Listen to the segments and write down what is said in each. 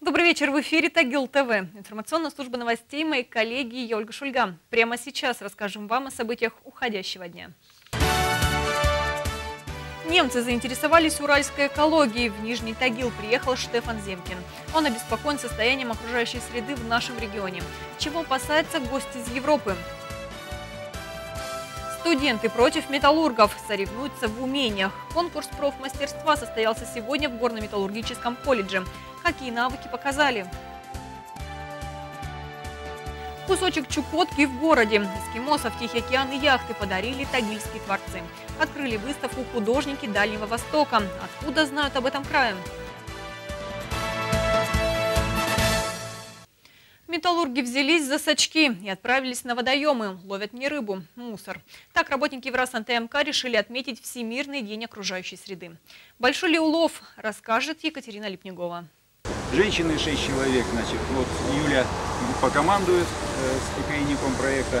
Добрый вечер. В эфире Тагил ТВ. Информационная служба новостей моей коллеги я Ольга Шульга. Прямо сейчас расскажем вам о событиях уходящего дня. Немцы заинтересовались уральской экологией. В Нижний Тагил приехал Штефан Земкин. Он обеспокоен состоянием окружающей среды в нашем регионе. Чего опасается гость из Европы? Студенты против металлургов соревнуются в умениях. Конкурс профмастерства состоялся сегодня в Горно-металлургическом колледже. Какие навыки показали? Кусочек Чукотки в городе. Эскимосов, Тихий океан и яхты подарили тагильские творцы. Открыли выставку художники Дальнего Востока. Откуда знают об этом крае? Металлурги взялись за сачки и отправились на водоемы. Ловят не рыбу, мусор. Так работники Врас НТМК решили отметить Всемирный день окружающей среды. Большой ли улов, расскажет Екатерина Липнегова. Женщины 6 человек, значит, вот Юля покомандует э, с кофейником проекта.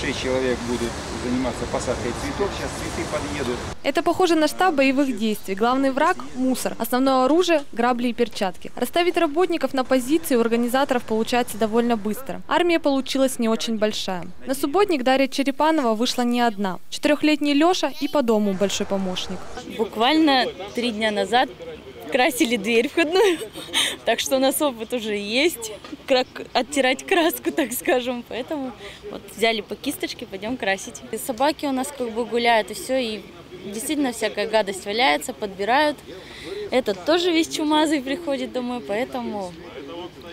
6 человек будут заниматься посадкой цветов, сейчас цветы подъедут. Это похоже на штаб боевых действий. Главный враг – мусор. Основное оружие – грабли и перчатки. Расставить работников на позиции у организаторов получается довольно быстро. Армия получилась не очень большая. На субботник Дарья Черепанова вышла не одна. Четырехлетний Леша и по дому большой помощник. Буквально три дня назад красили дверь входную, так что у нас опыт уже есть, как оттирать краску, так скажем, поэтому вот взяли по кисточке, пойдем красить. И собаки у нас как бы гуляют и все, и действительно всякая гадость валяется, подбирают. Этот тоже весь чумазый приходит домой, поэтому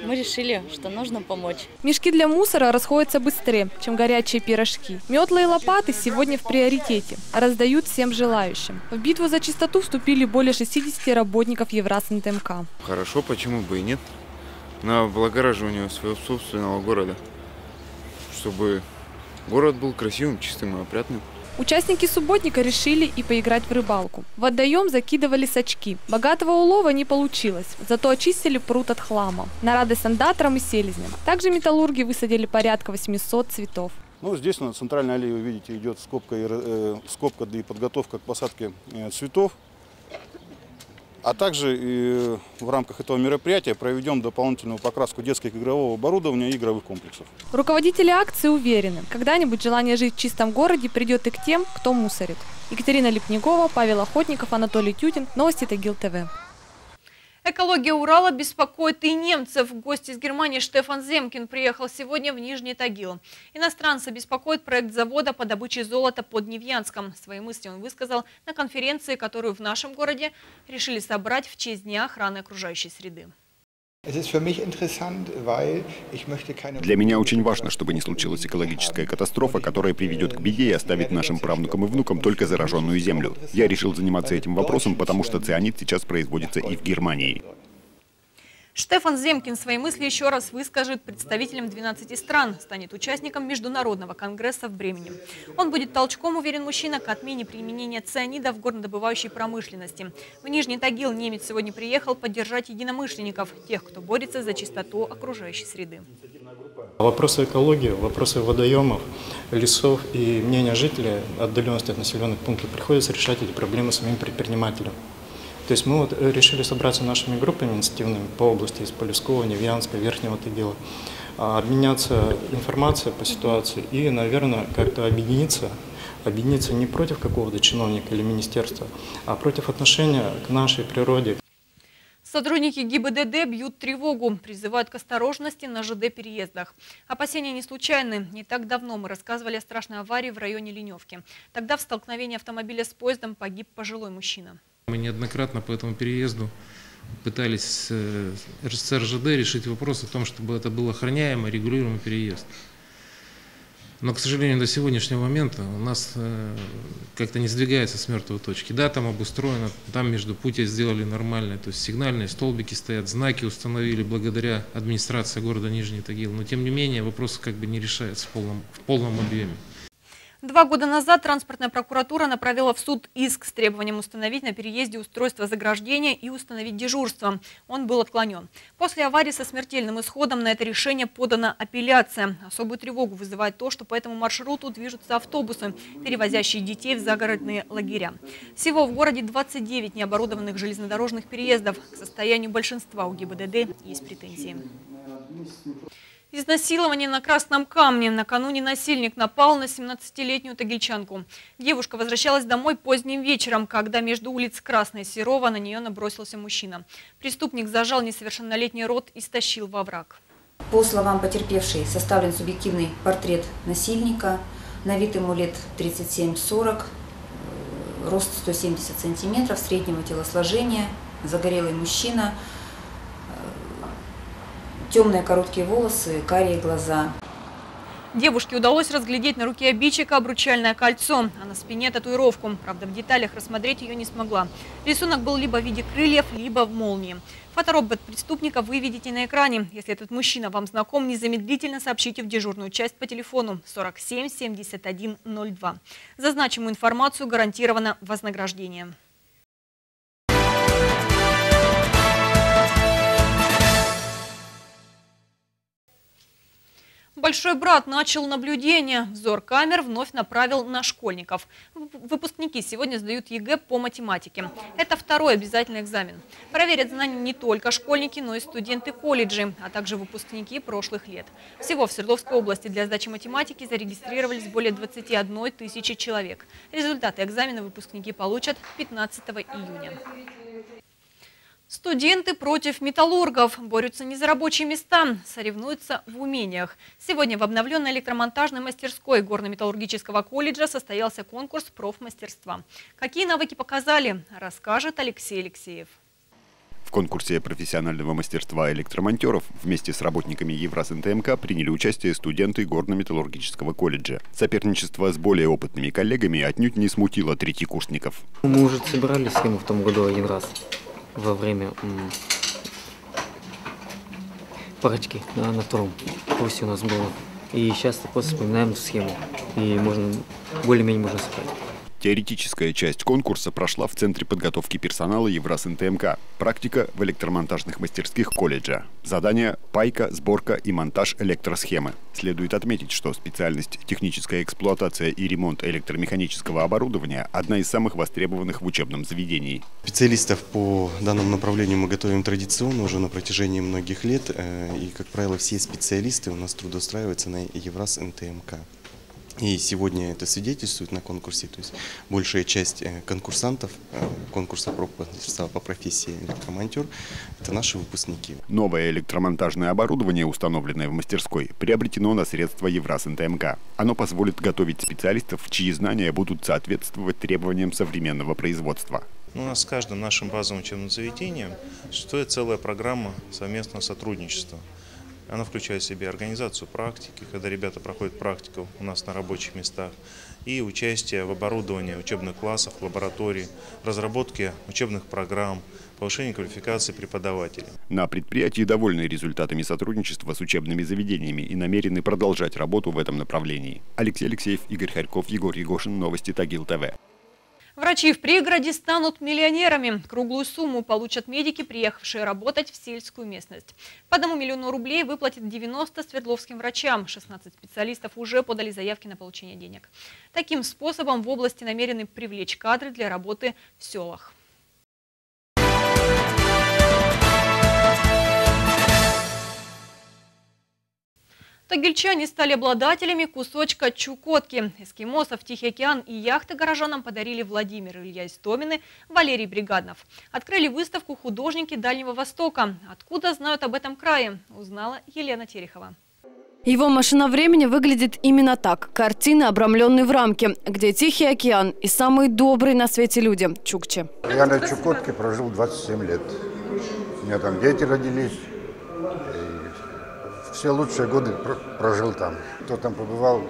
мы решили, что нужно помочь. Мешки для мусора расходятся быстрее, чем горячие пирожки. Метлы и лопаты сегодня в приоритете. Раздают всем желающим. В битву за чистоту вступили более 60 работников Евраз НТМК. Хорошо, почему бы и нет. На облагораживание своего собственного города. Чтобы город был красивым, чистым и опрятным. Участники субботника решили и поиграть в рыбалку. В водоем закидывали сачки. Богатого улова не получилось, зато очистили пруд от хлама. На радость андаторам и селезням. Также металлурги высадили порядка 800 цветов. Ну, здесь на центральной аллее, вы видите, идет скобка, э, скобка и подготовка к посадке э, цветов. А также в рамках этого мероприятия проведем дополнительную покраску детских игрового оборудования и игровых комплексов. Руководители акции уверены, когда-нибудь желание жить в чистом городе придет и к тем, кто мусорит. Екатерина Липнякова, Павел Охотников, Анатолий Тютин. Новости Тагил ТВ. Экология Урала беспокоит и немцев. Гость из Германии Штефан Земкин приехал сегодня в Нижний Тагил. Иностранца беспокоит проект завода по добыче золота под Невьянском. Свои мысли он высказал на конференции, которую в нашем городе решили собрать в честь Дня охраны окружающей среды. Для меня очень важно, чтобы не случилась экологическая катастрофа, которая приведет к беде и оставит нашим правнукам и внукам только зараженную землю. Я решил заниматься этим вопросом, потому что цианид сейчас производится и в Германии. Штефан Земкин свои мысли еще раз выскажет представителям 12 стран, станет участником Международного конгресса в Бремени. Он будет толчком, уверен мужчина, к отмене применения цианида в горнодобывающей промышленности. В Нижний Тагил немец сегодня приехал поддержать единомышленников, тех, кто борется за чистоту окружающей среды. Вопросы экологии, вопросы водоемов, лесов и мнения жителей, отдаленности от населенных пунктов приходится решать эти проблемы самим предпринимателям. Есть мы вот э, решили собраться нашими группами инициативными по области из Полюскова, Невьянска, Верхнего Тагила, обменяться информацией по ситуации и, наверное, как-то объединиться, объединиться не против какого-то чиновника или министерства, а против отношения к нашей природе. Сотрудники ГИБДД бьют тревогу, призывают к осторожности на ЖД-переездах. Опасения не случайны. Не так давно мы рассказывали о страшной аварии в районе Леневки. Тогда в столкновении автомобиля с поездом погиб пожилой мужчина. Мы неоднократно по этому переезду пытались с РЖД решить вопрос о том, чтобы это был охраняемый, регулируемый переезд. Но, к сожалению, до сегодняшнего момента у нас э, как-то не сдвигается с мертвой точки. Да, там обустроено, там между путей сделали нормальные, то есть сигнальные столбики стоят, знаки установили благодаря администрации города Нижний Тагил. Но, тем не менее, вопрос как бы не решается в полном, в полном объеме. Два года назад транспортная прокуратура направила в суд иск с требованием установить на переезде устройство заграждения и установить дежурство. Он был отклонен. После аварии со смертельным исходом на это решение подана апелляция. Особую тревогу вызывает то, что по этому маршруту движутся автобусы, перевозящие детей в загородные лагеря. Всего в городе 29 необорудованных железнодорожных переездов. К состоянию большинства у ГИБДД есть претензии. Изнасилование на Красном Камне. Накануне насильник напал на 17-летнюю тагильчанку. Девушка возвращалась домой поздним вечером, когда между улиц Красной и Серова на нее набросился мужчина. Преступник зажал несовершеннолетний рот и стащил во враг. По словам потерпевшей, составлен субъективный портрет насильника. На вид ему лет 37-40, э, рост 170 сантиметров, среднего телосложения, загорелый мужчина – темные короткие волосы, карие глаза. Девушке удалось разглядеть на руке обидчика обручальное кольцо, а на спине татуировку. Правда, в деталях рассмотреть ее не смогла. Рисунок был либо в виде крыльев, либо в молнии. Фоторобот преступника вы видите на экране. Если этот мужчина вам знаком, незамедлительно сообщите в дежурную часть по телефону 47 71 02. За значимую информацию гарантировано вознаграждение. Большой брат начал наблюдение. Взор камер вновь направил на школьников. Выпускники сегодня сдают ЕГЭ по математике. Это второй обязательный экзамен. Проверят знания не только школьники, но и студенты колледжей, а также выпускники прошлых лет. Всего в Свердловской области для сдачи математики зарегистрировались более 21 тысячи человек. Результаты экзамена выпускники получат 15 июня. Студенты против металлургов борются не за рабочие места, соревнуются в умениях. Сегодня в обновленной электромонтажной мастерской горно-металлургического колледжа состоялся конкурс профмастерства. Какие навыки показали, расскажет Алексей Алексеев. В конкурсе профессионального мастерства электромонтеров вместе с работниками Евраз НТМК приняли участие студенты горно-металлургического колледжа. Соперничество с более опытными коллегами отнюдь не смутило третьекурсников. Мы уже собирали схему в том году один раз во время практики да, на втором курсе у нас было. И сейчас просто вспоминаем эту схему, и можно более-менее можно сыграть. Теоретическая часть конкурса прошла в Центре подготовки персонала Евраз НТМК. Практика в электромонтажных мастерских колледжа. Задание – пайка, сборка и монтаж электросхемы. Следует отметить, что специальность техническая эксплуатация и ремонт электромеханического оборудования – одна из самых востребованных в учебном заведении. Специалистов по данному направлению мы готовим традиционно уже на протяжении многих лет. Э, и, как правило, все специалисты у нас трудоустраиваются на Евраз НТМК. И сегодня это свидетельствует на конкурсе, то есть большая часть э, конкурсантов э, конкурса по профессии электромонтер – это наши выпускники. Новое электромонтажное оборудование, установленное в мастерской, приобретено на средства Евраз НТМК. Оно позволит готовить специалистов, чьи знания будут соответствовать требованиям современного производства. Ну, у нас с каждым нашим базовым учебным заведением существует целая программа совместного сотрудничества. Она включает в себя организацию практики, когда ребята проходят практику у нас на рабочих местах, и участие в оборудовании учебных классов, лабораторий, разработке учебных программ, повышении квалификации преподавателей. На предприятии довольны результатами сотрудничества с учебными заведениями и намерены продолжать работу в этом направлении. Алексей Алексеев, Игорь Харьков, Егор Егошин, Новости Тагил ТВ. Врачи в пригороде станут миллионерами. Круглую сумму получат медики, приехавшие работать в сельскую местность. По одному миллиону рублей выплатят 90 свердловским врачам. 16 специалистов уже подали заявки на получение денег. Таким способом в области намерены привлечь кадры для работы в селах. Тагильчане стали обладателями кусочка Чукотки. Эскимосов, Тихий океан и яхты горожанам подарили Владимир Илья Истомины, Валерий Бригаднов. Открыли выставку художники Дальнего Востока. Откуда знают об этом крае, узнала Елена Терехова. Его машина времени выглядит именно так. Картины, обрамленные в рамке, где Тихий океан и самые добрые на свете люди – чукчи. Я на Чукотке прожил 27 лет. У меня там дети родились все лучшие годы прожил там. Кто там побывал,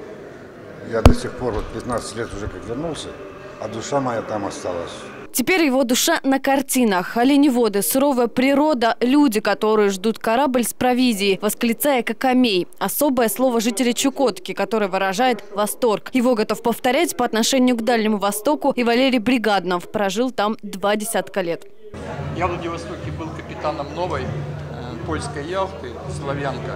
я до сих пор, вот 15 лет уже как вернулся, а душа моя там осталась. Теперь его душа на картинах. Оленеводы, суровая природа, люди, которые ждут корабль с провизией, восклицая как амей. Особое слово жителей Чукотки, которое выражает восторг. Его готов повторять по отношению к Дальнему Востоку и Валерий Бригаднов. Прожил там два десятка лет. Я в Владивостоке был капитаном новой польской яхты «Славянка».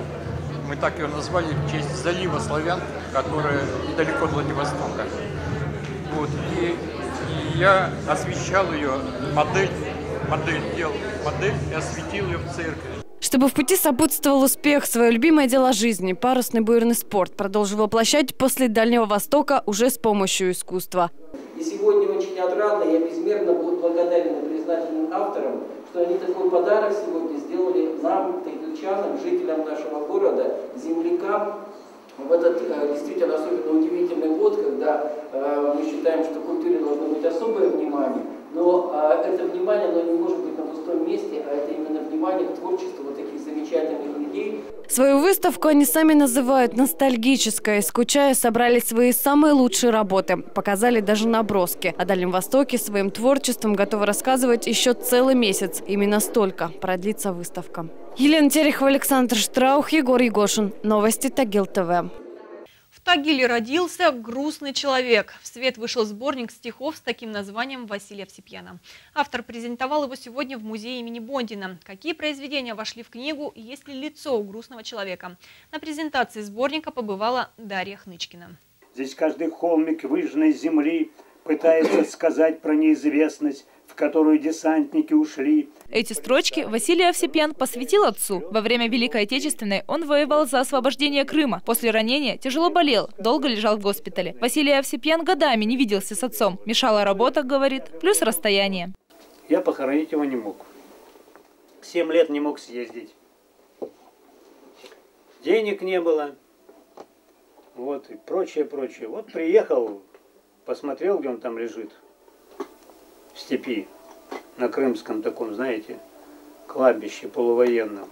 Мы так ее назвали в честь залива Славянка, которая недалеко от Владивостока. Вот. И я освещал ее, модель, модель делал, модель и осветил ее в церкви. Чтобы в пути сопутствовал успех, свое любимое дело жизни – парусный буерный спорт продолжил воплощать после Дальнего Востока уже с помощью искусства. И сегодня очень отрадно, я безмерно буду благодарен и признателен авторам, что они такой подарок сегодня сделали нам, тайгельчанам, жителям нашего города, землякам, в этот э, действительно особенно удивительный год, когда э, мы считаем, что культуре должно быть особое внимание, но э, это внимание, оно не может быть на пустом месте, а это именно внимание к творчеству вот таких замечательных людей. Свою выставку они сами называют ностальгической. Скучая, собрали свои самые лучшие работы. Показали даже наброски. О Дальнем Востоке своим творчеством готовы рассказывать еще целый месяц. Именно столько продлится выставка. Елена Терехова, Александр Штраух, Егор Егошин. Новости Тагил ТВ. Тагиле родился грустный человек. В свет вышел сборник стихов с таким названием Василия Всепьяна. Автор презентовал его сегодня в музее имени Бондина. Какие произведения вошли в книгу и есть ли лицо у грустного человека? На презентации сборника побывала Дарья Хнычкина. Здесь каждый холмик выжженной земли пытается сказать про неизвестность, в которую десантники ушли. Эти строчки Василий Овсепьян посвятил отцу. Во время Великой Отечественной он воевал за освобождение Крыма. После ранения тяжело болел, долго лежал в госпитале. Василий Овсепьян годами не виделся с отцом. Мешала работа, говорит, плюс расстояние. Я похоронить его не мог. Семь лет не мог съездить. Денег не было. Вот и прочее, прочее. Вот приехал, посмотрел, где он там лежит в степи, на крымском таком, знаете, кладбище полувоенном.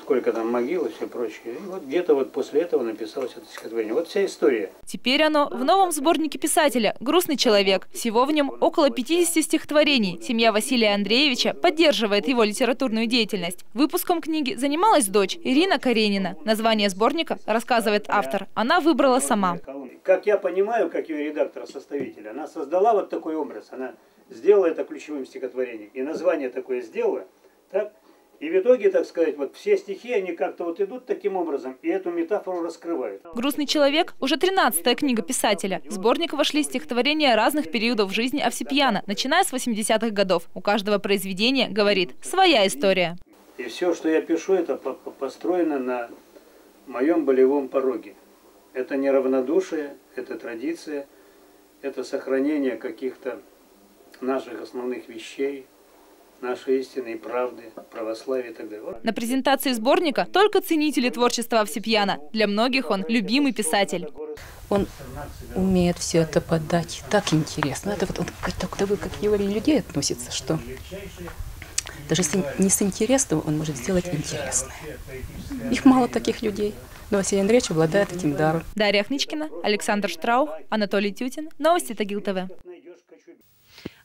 Сколько там могил и все прочее. И вот где-то вот после этого написалось это стихотворение. Вот вся история. Теперь оно в новом сборнике писателя «Грустный человек». Всего в нем около 50 стихотворений. Семья Василия Андреевича поддерживает его литературную деятельность. Выпуском книги занималась дочь Ирина Каренина. Название сборника, рассказывает автор, она выбрала сама. Как я понимаю, как ее редактор-составитель, она создала вот такой образ. Она сделала это ключевым стихотворением. И название такое сделала. Так? И в итоге, так сказать, вот все стихи, они как-то вот идут таким образом, и эту метафору раскрывают. «Грустный человек» – уже 13-я книга писателя. В сборник вошли стихотворения разных периодов жизни Овсепьяна, начиная с 80-х годов. У каждого произведения, говорит, своя история. И все, что я пишу, это построено на моем болевом пороге. Это неравнодушие, это традиция, это сохранение каких-то наших основных вещей, нашей истинной правды, православия и так далее. На презентации сборника только ценители творчества Овсепьяна. Для многих он любимый писатель. Он умеет все это подать так интересно. Это вот он как вы как его людей относится, что даже если не с интересным, он может сделать интересное. Их мало таких людей. Но Василий Андреевич обладает этим даром. Дарья Хнычкина, Александр Штраух, Анатолий Тютин. Новости Тагил ТВ.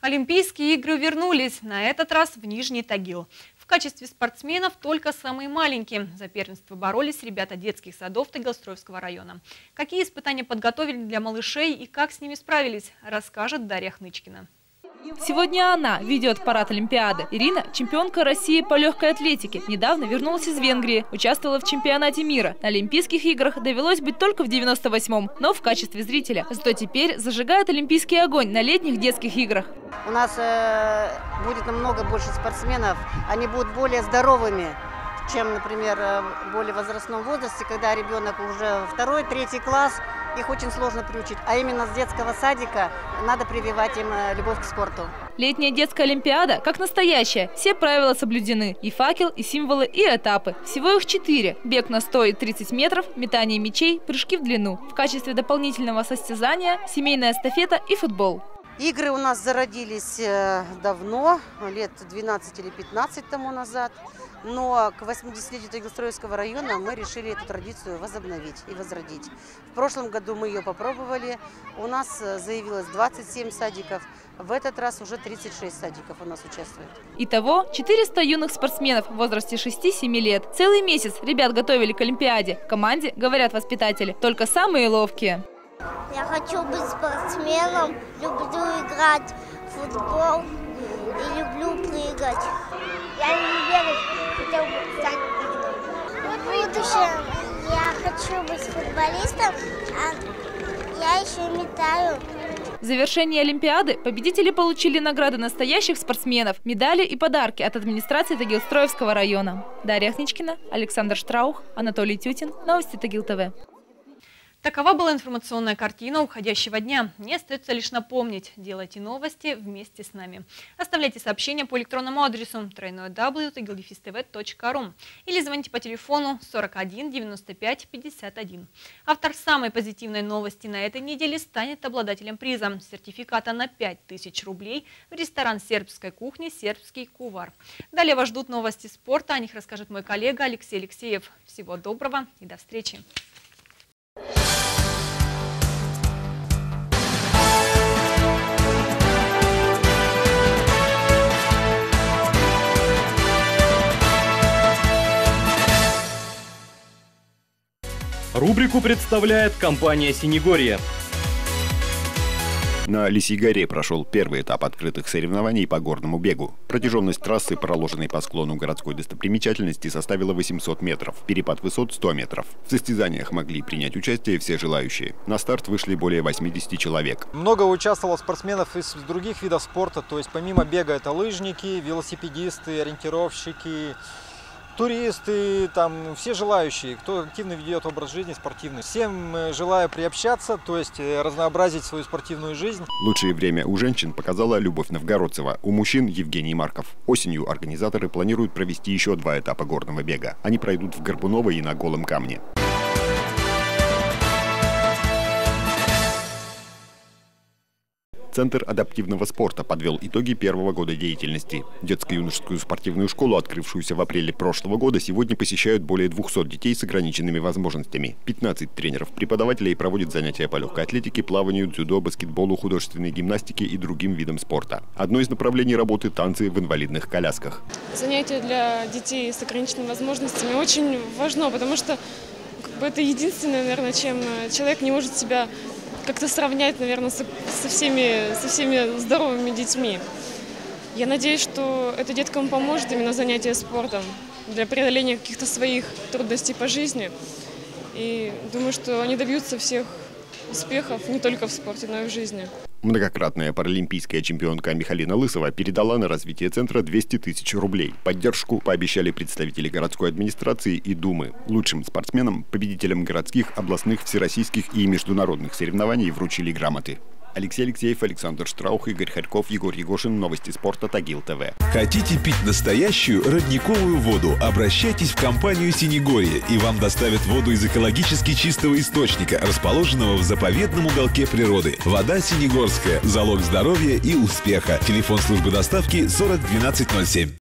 Олимпийские игры вернулись, на этот раз в Нижний Тагил. В качестве спортсменов только самые маленькие. За первенство боролись ребята детских садов Тагилстроевского района. Какие испытания подготовили для малышей и как с ними справились, расскажет Дарья Хнычкина. Сегодня она ведет парад Олимпиады. Ирина – чемпионка России по легкой атлетике. Недавно вернулась из Венгрии, участвовала в чемпионате мира. На Олимпийских играх довелось быть только в 98-м, но в качестве зрителя. Зато теперь зажигает олимпийский огонь на летних детских играх. У нас э, будет намного больше спортсменов, они будут более здоровыми чем, например, э, в более возрастном возрасте, когда ребенок уже второй, третий класс, их очень сложно приучить. А именно с детского садика надо прививать им э, любовь к спорту. Летняя детская олимпиада как настоящая. Все правила соблюдены. И факел, и символы, и этапы. Всего их четыре. Бег на 100 и 30 метров, метание мячей, прыжки в длину. В качестве дополнительного состязания семейная эстафета и футбол. Игры у нас зародились э, давно, лет 12 или 15 тому назад. Но к 80-летию Тагилстроевского района мы решили эту традицию возобновить и возродить. В прошлом году мы ее попробовали, у нас э, заявилось 27 садиков, в этот раз уже 36 садиков у нас участвует. Итого 400 юных спортсменов в возрасте 6-7 лет. Целый месяц ребят готовили к Олимпиаде. В команде, говорят воспитатели, только самые ловкие. Я хочу быть спортсменом, люблю играть в футбол и люблю прыгать. Я люблю бегать, хотел бы стать В будущем я хочу быть футболистом, а я еще метаю. В завершении Олимпиады победители получили награды настоящих спортсменов, медали и подарки от администрации Тагилстроевского района. Дарья Ахничкина, Александр Штраух, Анатолий Тютин. Новости Тагил ТВ. Такова была информационная картина уходящего дня. Мне остается лишь напомнить, делайте новости вместе с нами. Оставляйте сообщения по электронному адресу www.tagildefistv.ru или звоните по телефону 41 95 51. Автор самой позитивной новости на этой неделе станет обладателем приза – сертификата на 5000 рублей в ресторан сербской кухни «Сербский кувар». Далее вас ждут новости спорта, о них расскажет мой коллега Алексей Алексеев. Всего доброго и до встречи! Рубрику представляет компания «Синегорье». На Лисьей горе прошел первый этап открытых соревнований по горному бегу. Протяженность трассы, проложенной по склону городской достопримечательности, составила 800 метров. Перепад высот 100 метров. В состязаниях могли принять участие все желающие. На старт вышли более 80 человек. Много участвовало спортсменов из других видов спорта. То есть помимо бега это лыжники, велосипедисты, ориентировщики, туристы, там все желающие, кто активно ведет образ жизни спортивный. Всем э, желаю приобщаться, то есть э, разнообразить свою спортивную жизнь. Лучшее время у женщин показала Любовь Новгородцева, у мужчин Евгений Марков. Осенью организаторы планируют провести еще два этапа горного бега. Они пройдут в Горбуново и на Голом камне. Центр адаптивного спорта подвел итоги первого года деятельности. Детско-юношескую спортивную школу, открывшуюся в апреле прошлого года, сегодня посещают более 200 детей с ограниченными возможностями. 15 тренеров-преподавателей проводят занятия по легкой атлетике, плаванию, дзюдо, баскетболу, художественной гимнастике и другим видам спорта. Одно из направлений работы – танцы в инвалидных колясках. Занятия для детей с ограниченными возможностями очень важно, потому что это единственное, наверное, чем человек не может себя как-то сравнять, наверное, со, со, всеми, со всеми здоровыми детьми. Я надеюсь, что это деткам поможет именно занятие спортом для преодоления каких-то своих трудностей по жизни. И думаю, что они добьются всех успехов не только в спорте, но и в жизни. Многократная паралимпийская чемпионка Михалина Лысова передала на развитие центра 200 тысяч рублей. Поддержку пообещали представители городской администрации и Думы. Лучшим спортсменам, победителям городских, областных, всероссийских и международных соревнований вручили грамоты. Алексей Алексеев, Александр Штраух, Игорь Харьков, Егор Егошин. Новости спорта. Тагил ТВ. Хотите пить настоящую родниковую воду? Обращайтесь в компанию «Синегорье», и вам доставят воду из экологически чистого источника, расположенного в заповедном уголке природы. Вода Синегорская – залог здоровья и успеха. Телефон службы доставки 40 12 07.